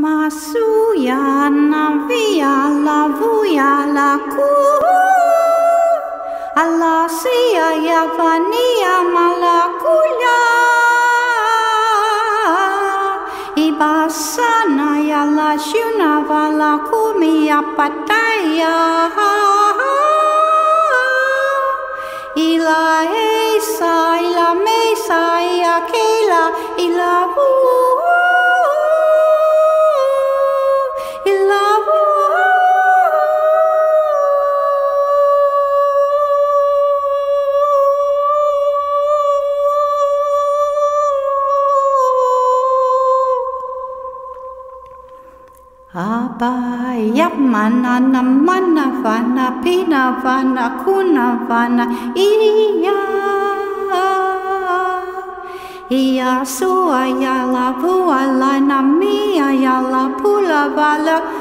Masuya na via la vuya la ku. Allah siya ya vania malakuya Ibasana ya la shuna vala kumia pataya. Ila esa ila mesa ya kela ila vu Yap mana na mana vana pina vana kuna vana iya. Iya sua ya la vua la na mia ya la pula vala